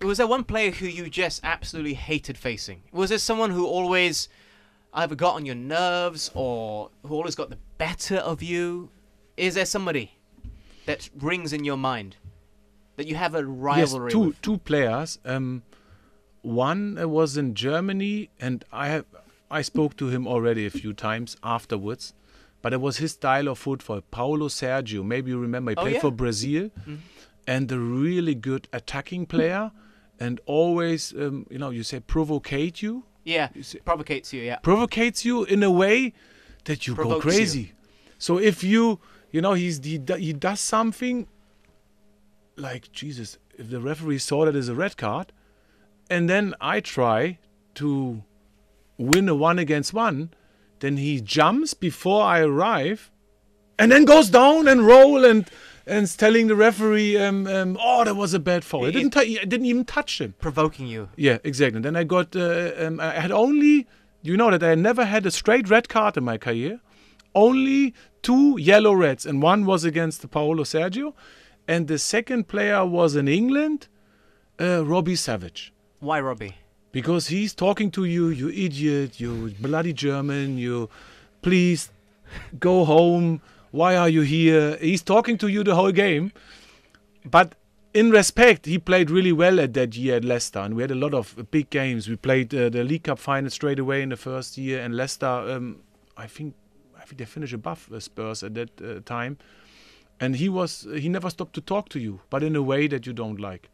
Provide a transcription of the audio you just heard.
Was there one player who you just absolutely hated facing? Was there someone who always either got on your nerves or who always got the better of you? Is there somebody that rings in your mind that you have a rivalry yes, two with? two players. Um, one uh, was in Germany, and I have I spoke to him already a few times afterwards. But it was his style of football. Paulo Sergio, maybe you remember, he Oh, played yeah. for Brazil, and a really good attacking player, and always, um, you know, you say provocate you, Yeah, see- provocates you. Yeah, provocates you in a way that you go Provokes you. crazy. So if you, you know, he's he, he does something like Jesus, if the referee saw that as a red card, and then I try to win a one against one, then he jumps before I arrive, and then goes down and roll and and telling the referee, um, um, oh, that was a bad foul. I He- didn't, tou- I didn't even touch him. provoking you. Yeah, exactly. Then I got, uh, um, I had only, you know that I never had a straight red card in my career, only two yellow reds, and one was against Paulo Sergio, and the second player was in England, uh, Robbie Savage. Why, Robbie? Because he's talking to you, you idiot, you bloody German, you please go home. Why are you here? He's talking to you the whole game. But in respect, he played really well at that year at Leicester, and we had a lot of big games. We played uh, the League Cup final straight away in the first year, and Leicester, um, I think, I think they finished above uh, Spurs at that uh, time. And he was, he never stopped to talk to you, but in a way that you don't like.